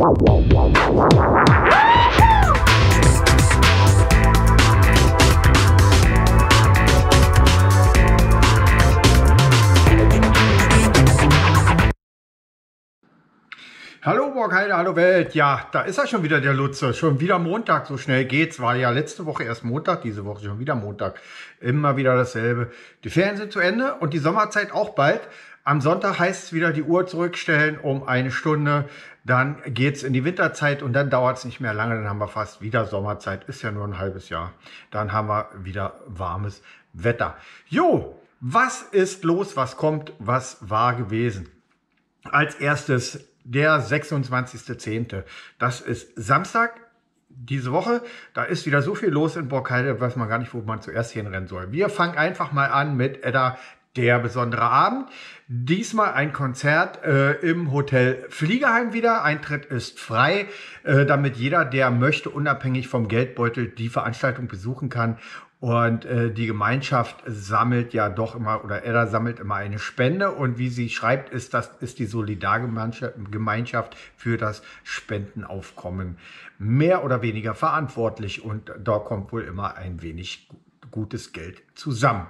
Hallo Borgheide, hallo Welt. Ja, da ist er schon wieder, der Lutze. Schon wieder Montag, so schnell geht's. War ja letzte Woche erst Montag, diese Woche schon wieder Montag. Immer wieder dasselbe. Die Ferien sind zu Ende und die Sommerzeit auch bald. Am Sonntag heißt es wieder die Uhr zurückstellen um eine Stunde. Dann geht's in die Winterzeit und dann dauert's nicht mehr lange. Dann haben wir fast wieder Sommerzeit. Ist ja nur ein halbes Jahr. Dann haben wir wieder warmes Wetter. Jo, was ist los? Was kommt? Was war gewesen? Als erstes der 26.10. Das ist Samstag diese Woche. Da ist wieder so viel los in Borkheide, weiß man gar nicht, wo man zuerst hinrennen soll. Wir fangen einfach mal an mit Edda, der besondere Abend. Diesmal ein Konzert äh, im Hotel Fliegerheim wieder. Eintritt ist frei, äh, damit jeder, der möchte, unabhängig vom Geldbeutel die Veranstaltung besuchen kann. Und äh, die Gemeinschaft sammelt ja doch immer, oder Edda sammelt immer eine Spende. Und wie sie schreibt, ist das ist die Solidargemeinschaft für das Spendenaufkommen mehr oder weniger verantwortlich. Und da kommt wohl immer ein wenig gutes Geld zusammen.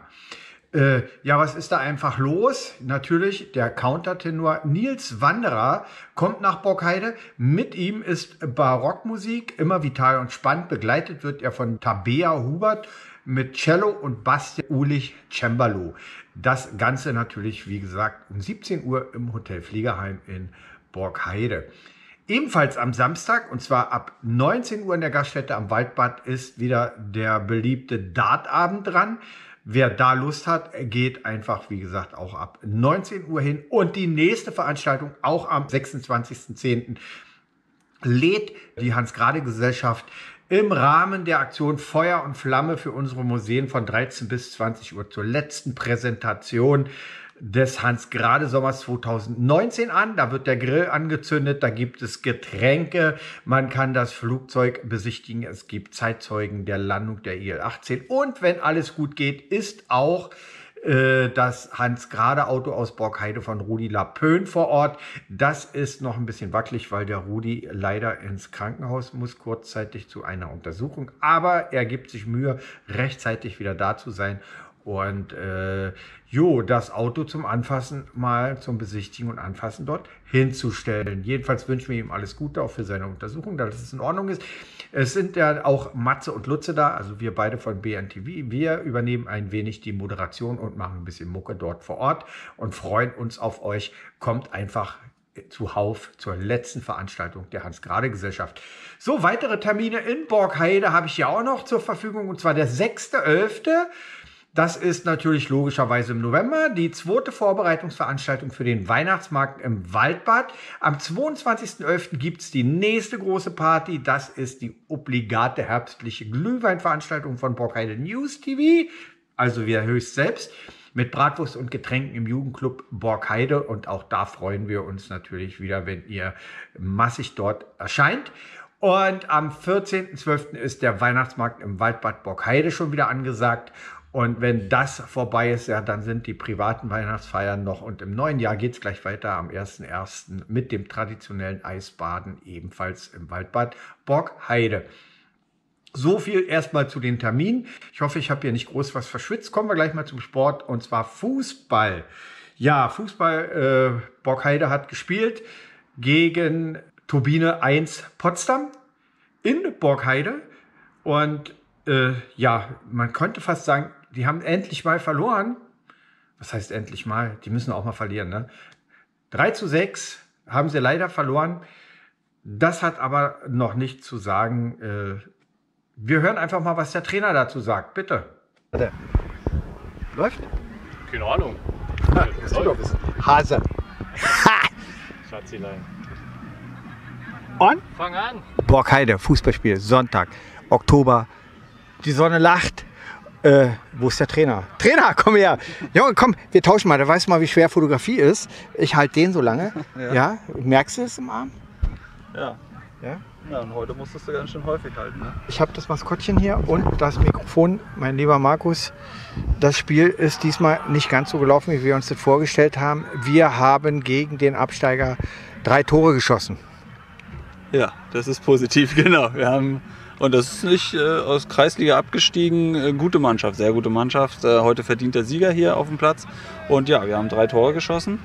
Äh, ja, was ist da einfach los? Natürlich, der Countertenor Nils Wanderer kommt nach Bockheide. Mit ihm ist Barockmusik, immer vital und spannend. Begleitet wird er von Tabea Hubert mit Cello und Bastian Ulich Cembalo. Das Ganze natürlich, wie gesagt, um 17 Uhr im Hotel Fliegerheim in Borgheide. Ebenfalls am Samstag, und zwar ab 19 Uhr in der Gaststätte am Waldbad, ist wieder der beliebte Dartabend dran. Wer da Lust hat, geht einfach, wie gesagt, auch ab 19 Uhr hin. Und die nächste Veranstaltung, auch am 26.10., lädt die Hans-Grade-Gesellschaft im Rahmen der Aktion Feuer und Flamme für unsere Museen von 13 bis 20 Uhr zur letzten Präsentation des Hans Grade Sommers 2019 an. Da wird der Grill angezündet, da gibt es Getränke, man kann das Flugzeug besichtigen, es gibt Zeitzeugen der Landung der IL-18 und wenn alles gut geht, ist auch äh, das Hans-Grade-Auto aus Borgheide von Rudi Lapön vor Ort. Das ist noch ein bisschen wackelig, weil der Rudi leider ins Krankenhaus muss, kurzzeitig zu einer Untersuchung. Aber er gibt sich Mühe, rechtzeitig wieder da zu sein. Und äh, jo, das Auto zum Anfassen mal zum Besichtigen und Anfassen dort hinzustellen. Jedenfalls wünschen wir ihm alles Gute auch für seine Untersuchung, dass es in Ordnung ist. Es sind ja auch Matze und Lutze da, also wir beide von BNTV. Wir übernehmen ein wenig die Moderation und machen ein bisschen Mucke dort vor Ort und freuen uns auf euch. Kommt einfach zuhauf zur letzten Veranstaltung der Hans-Grade-Gesellschaft. So, weitere Termine in Borgheide habe ich ja auch noch zur Verfügung und zwar der 6.11. Das ist natürlich logischerweise im November die zweite Vorbereitungsveranstaltung für den Weihnachtsmarkt im Waldbad. Am 22.11. gibt es die nächste große Party. Das ist die obligate herbstliche Glühweinveranstaltung von Borkheide News TV. Also wir höchst selbst mit Bratwurst und Getränken im Jugendclub Borkheide. Und auch da freuen wir uns natürlich wieder, wenn ihr massig dort erscheint. Und am 14.12. ist der Weihnachtsmarkt im Waldbad Borkheide schon wieder angesagt. Und wenn das vorbei ist, ja, dann sind die privaten Weihnachtsfeiern noch. Und im neuen Jahr geht es gleich weiter am 1.1. mit dem traditionellen Eisbaden ebenfalls im Waldbad Borgheide. So viel erstmal zu den Terminen. Ich hoffe, ich habe hier nicht groß was verschwitzt. Kommen wir gleich mal zum Sport und zwar Fußball. Ja, Fußball, äh, Borgheide hat gespielt gegen Turbine 1 Potsdam in Borgheide. Und äh, ja, man könnte fast sagen, die haben endlich mal verloren. Was heißt endlich mal? Die müssen auch mal verlieren. Ne? 3 zu 6 haben sie leider verloren. Das hat aber noch nicht zu sagen. Äh, wir hören einfach mal, was der Trainer dazu sagt. Bitte. Läuft? Keine Ahnung. Ha, das du doch wissen. Hase. Schatzilein. Und? Fang an. Borgheide, Fußballspiel, Sonntag, Oktober. Die Sonne lacht. Äh, wo ist der Trainer? Trainer, komm her! Junge, komm, wir tauschen mal. Der weiß mal, wie schwer Fotografie ist. Ich halte den so lange. Ja. Ja. Merkst du es im Arm? Ja. Ja. Ja, und heute musstest du ganz schön häufig halten. Ne? Ich habe das Maskottchen hier und das Mikrofon, mein lieber Markus. Das Spiel ist diesmal nicht ganz so gelaufen, wie wir uns das vorgestellt haben. Wir haben gegen den Absteiger drei Tore geschossen. Ja, das ist positiv, genau. Wir haben, und das ist nicht äh, aus Kreisliga abgestiegen, äh, gute Mannschaft, sehr gute Mannschaft. Äh, heute verdient der Sieger hier auf dem Platz. Und ja, wir haben drei Tore geschossen.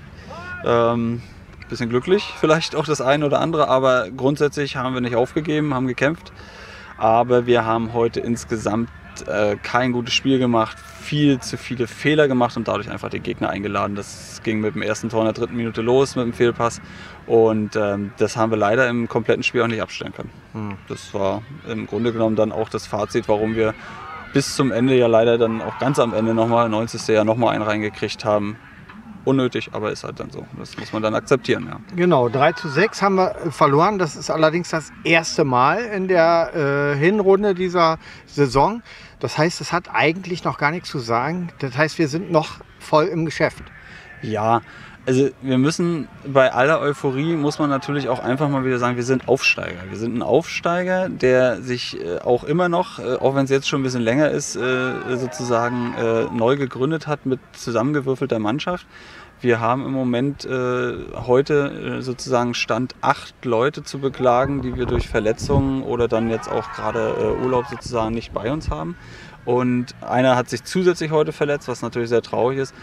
Ähm, bisschen glücklich, vielleicht auch das eine oder andere, aber grundsätzlich haben wir nicht aufgegeben, haben gekämpft. Aber wir haben heute insgesamt äh, kein gutes Spiel gemacht, viel zu viele Fehler gemacht und dadurch einfach den Gegner eingeladen. Das ging mit dem ersten Tor in der dritten Minute los, mit dem Fehlpass. Und ähm, das haben wir leider im kompletten Spiel auch nicht abstellen können. Hm. Das war im Grunde genommen dann auch das Fazit, warum wir bis zum Ende ja leider dann auch ganz am Ende nochmal, 90. Jahr nochmal einen reingekriegt haben. Unnötig, aber ist halt dann so. Das muss man dann akzeptieren, ja. Genau, 3 zu 6 haben wir verloren. Das ist allerdings das erste Mal in der äh, Hinrunde dieser Saison. Das heißt, es hat eigentlich noch gar nichts zu sagen. Das heißt, wir sind noch voll im Geschäft. Ja, also wir müssen bei aller Euphorie muss man natürlich auch einfach mal wieder sagen, wir sind Aufsteiger. Wir sind ein Aufsteiger, der sich äh, auch immer noch, äh, auch wenn es jetzt schon ein bisschen länger ist, äh, sozusagen neu gegründet hat mit zusammengewürfelter Mannschaft. Wir haben im Moment äh, heute äh, sozusagen Stand acht Leute zu beklagen, die wir durch Verletzungen oder dann jetzt auch gerade äh, Urlaub sozusagen nicht bei uns haben. Und einer hat sich zusätzlich heute verletzt, was natürlich sehr traurig ist.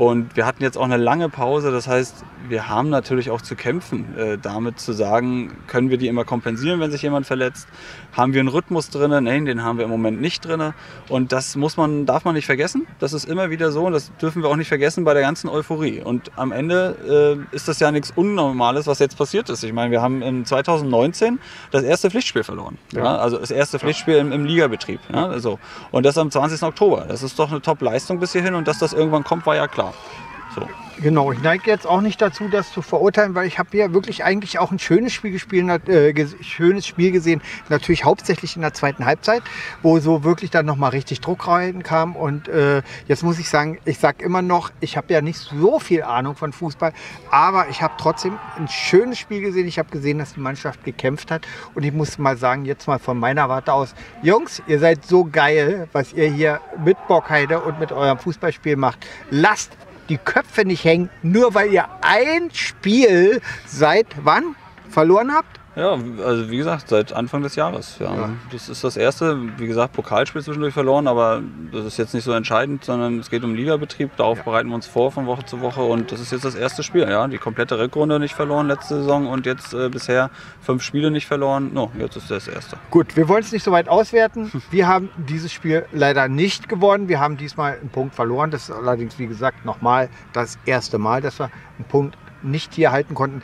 Und wir hatten jetzt auch eine lange Pause, das heißt, wir haben natürlich auch zu kämpfen, äh, damit zu sagen, können wir die immer kompensieren, wenn sich jemand verletzt? Haben wir einen Rhythmus drin? Nein, den haben wir im Moment nicht drin. Und das muss man, darf man nicht vergessen. Das ist immer wieder so und das dürfen wir auch nicht vergessen bei der ganzen Euphorie. Und am Ende äh, ist das ja nichts Unnormales, was jetzt passiert ist. Ich meine, wir haben in 2019 das erste Pflichtspiel verloren. Ja. Ja. Also das erste Pflichtspiel im, im Ligabetrieb. Ja, so. Und das am 20. Oktober. Das ist doch eine Top-Leistung bis hierhin und dass das irgendwann kommt, war ja klar. So. Genau, ich neige jetzt auch nicht dazu, das zu verurteilen, weil ich habe hier wirklich eigentlich auch ein schönes Spiel gespielt, äh, schönes Spiel gesehen. Natürlich hauptsächlich in der zweiten Halbzeit, wo so wirklich dann nochmal richtig Druck reinkam. Und äh, jetzt muss ich sagen, ich sage immer noch, ich habe ja nicht so viel Ahnung von Fußball, aber ich habe trotzdem ein schönes Spiel gesehen. Ich habe gesehen, dass die Mannschaft gekämpft hat. Und ich muss mal sagen, jetzt mal von meiner Warte aus, Jungs, ihr seid so geil, was ihr hier mit Bockheide und mit eurem Fußballspiel macht. Lasst die Köpfe nicht hängen, nur weil ihr ein Spiel seit wann verloren habt? Ja, also wie gesagt, seit Anfang des Jahres. Ja. Ja. Das ist das erste, wie gesagt, Pokalspiel zwischendurch verloren, aber das ist jetzt nicht so entscheidend, sondern es geht um Ligabetrieb. Darauf bereiten wir uns vor von Woche zu Woche und das ist jetzt das erste Spiel. Ja. Die komplette Rückrunde nicht verloren letzte Saison und jetzt äh, bisher fünf Spiele nicht verloren. No, jetzt ist das erste. Gut, wir wollen es nicht so weit auswerten. Wir haben dieses Spiel leider nicht gewonnen. Wir haben diesmal einen Punkt verloren. Das ist allerdings, wie gesagt, nochmal das erste Mal, dass wir einen Punkt nicht hier halten konnten.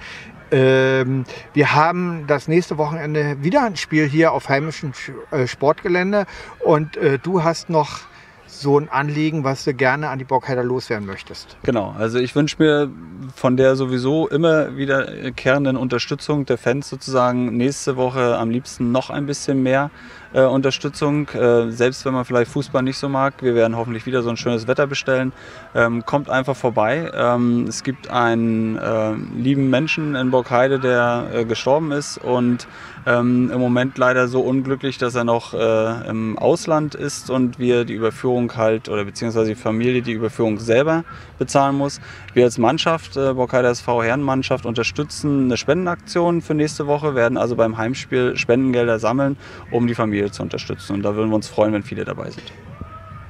Ähm, wir haben das nächste Wochenende wieder ein Spiel hier auf heimischem Sch- äh, Sportgelände. Und äh, du hast noch so ein Anliegen, was du gerne an die Bockheider loswerden möchtest. Genau, also ich wünsche mir von der sowieso immer wiederkehrenden Unterstützung der Fans sozusagen nächste Woche am liebsten noch ein bisschen mehr äh, Unterstützung. Äh, selbst wenn man vielleicht Fußball nicht so mag, wir werden hoffentlich wieder so ein schönes Wetter bestellen. Ähm, kommt einfach vorbei. Ähm, es gibt einen äh, lieben Menschen in Borkheide, der äh, gestorben ist und ähm, im Moment leider so unglücklich, dass er noch äh, im Ausland ist und wir die Überführung halt oder beziehungsweise die Familie die Überführung selber bezahlen muss. Wir als Mannschaft, äh, Borkeider SV Herrenmannschaft, unterstützen eine Spendenaktion für nächste Woche, werden also beim Heimspiel Spendengelder sammeln, um die Familie zu unterstützen. Und da würden wir uns freuen, wenn viele dabei sind.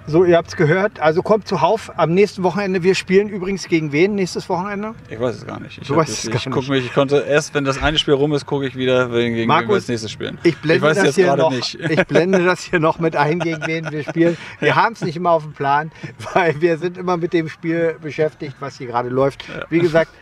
So, ihr habt es gehört. Also kommt zuhauf am nächsten Wochenende. Wir spielen übrigens gegen wen nächstes Wochenende? Ich weiß es gar nicht. Ich, Du weißt es gar ich nicht. mich, ich konnte erst, wenn das eine Spiel rum ist, gucke ich wieder, gegen wen Markus, wir das nächste spielen. Ich blende, weiß das jetzt hier gerade noch, nicht. ich blende das hier noch mit ein, gegen wen wir spielen. Wir haben es nicht immer auf dem Plan, weil wir sind immer mit dem Spiel beschäftigt, was hier gerade läuft. Wie gesagt,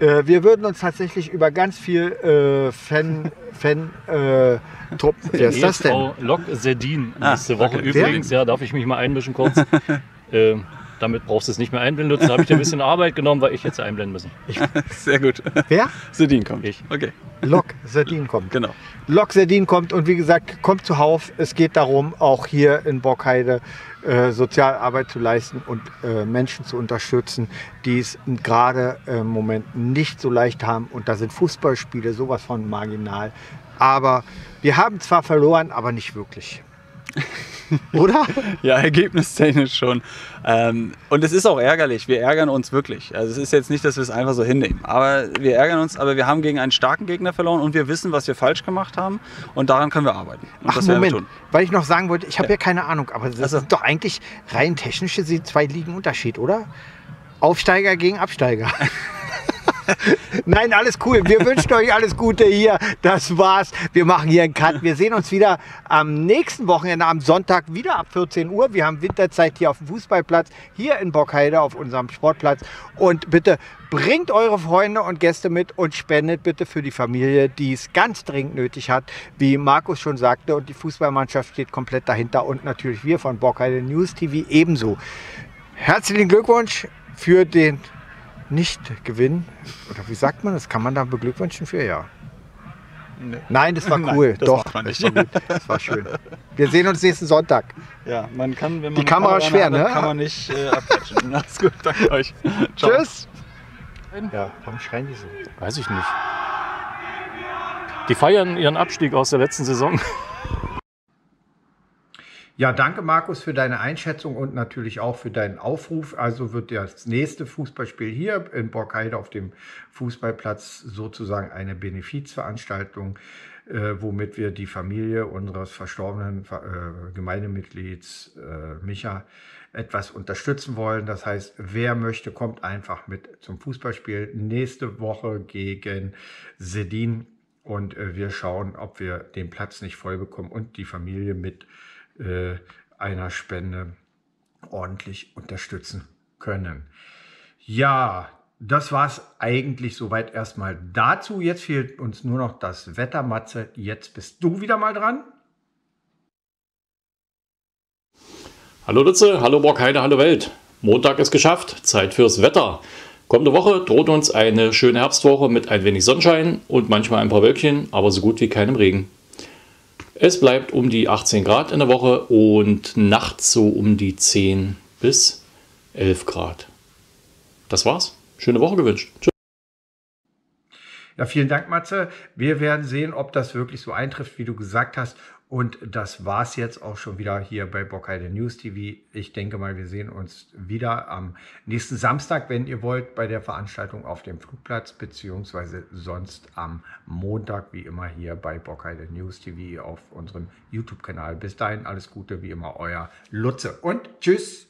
äh, wir würden uns tatsächlich über ganz viel äh, Fan, Fan äh, Trupp. Wer ist das denn? Lok Sedin Ah, nächste Woche. okay. Übrigens, ja, darf ich mich mal einmischen kurz? äh, damit brauchst du es nicht mehr einblenden. Jetzt habe ich dir ein bisschen Arbeit genommen, weil ich jetzt einblenden müssen. Sehr gut. Wer? Sedin kommt. Ich. Okay, Lok Sardin kommt. genau. Lok Sardin kommt und wie gesagt, kommt zuhauf. Es geht darum, auch hier in Bockheide äh, Sozialarbeit zu leisten und äh, Menschen zu unterstützen, die es gerade im Moment nicht so leicht haben. Und da sind Fußballspiele sowas von marginal. Aber wir haben zwar verloren, aber nicht wirklich. Oder? Ja, ergebnistechnisch schon. Ähm, und es ist auch ärgerlich. Wir ärgern uns wirklich. Also es ist jetzt nicht, dass wir es einfach so hinnehmen. Aber wir ärgern uns, aber wir haben gegen einen starken Gegner verloren und wir wissen, was wir falsch gemacht haben. Und daran können wir arbeiten. Und Ach, das werden wir Moment, tun. weil ich noch sagen wollte, ich habe ja. keine Ahnung, aber das Also- ist doch eigentlich rein technisch gesehen zwei Ligen Unterschied, oder? Aufsteiger gegen Absteiger. Nein, alles cool. Wir wünschen euch alles Gute hier. Das war's. Wir machen hier einen Cut. Wir sehen uns wieder am nächsten Wochenende, am Sonntag, wieder ab 14 Uhr. Wir haben Winterzeit hier auf dem Fußballplatz, hier in Bockheide auf unserem Sportplatz. Und bitte bringt eure Freunde und Gäste mit und spendet bitte für die Familie, die es ganz dringend nötig hat, wie Markus schon sagte. Und die Fußballmannschaft steht komplett dahinter und natürlich wir von Bockheide News TV ebenso. Herzlichen Glückwunsch für den Nicht-Gewinn. Oder wie sagt man das? Kann man da beglückwünschen für? Ja. Nein, das war Nein, cool. das Doch, man das nicht. war gut. Das war schön. Wir sehen uns nächsten Sonntag. Ja, man kann, wenn man Die Kamera der schwer, ne? Kann man nicht äh. Alles gut, danke euch. Ciao. Tschüss. Ja, warum schreien die so? Weiß ich nicht. Die feiern ihren Abstieg aus der letzten Saison. Ja, danke Markus für deine Einschätzung und natürlich auch für deinen Aufruf. Also wird das nächste Fußballspiel hier in Borkheide auf dem Fußballplatz sozusagen eine Benefizveranstaltung, äh, womit wir die Familie unseres verstorbenen äh, Gemeindemitglieds äh, Micha etwas unterstützen wollen. Das heißt, wer möchte, kommt einfach mit zum Fußballspiel nächste Woche gegen Sedin und äh, wir schauen, ob wir den Platz nicht voll bekommen und die Familie mit äh, einer Spende ordentlich unterstützen können. Ja, das war es eigentlich soweit erstmal dazu. Jetzt fehlt uns nur noch das Wetter, Matze. Jetzt bist du wieder mal dran. Hallo Lutze, hallo Borkheide, hallo Welt. Montag ist geschafft, Zeit fürs Wetter. Kommende Woche droht uns eine schöne Herbstwoche mit ein wenig Sonnenschein und manchmal ein paar Wölkchen, aber so gut wie keinem Regen. Es bleibt um die 18 Grad in der Woche und nachts so um die 10 bis 11 Grad. Das war's. Schöne Woche gewünscht. Tschüss. Ja, vielen Dank, Matze. Wir werden sehen, ob das wirklich so eintrifft, wie du gesagt hast. Und das war's jetzt auch schon wieder hier bei Bockheide News TV. Ich denke mal, wir sehen uns wieder am nächsten Samstag, wenn ihr wollt, bei der Veranstaltung auf dem Flugplatz, beziehungsweise sonst am Montag, wie immer hier bei Bockheide News TV auf unserem YouTube-Kanal. Bis dahin alles Gute, wie immer, euer Lutze und tschüss.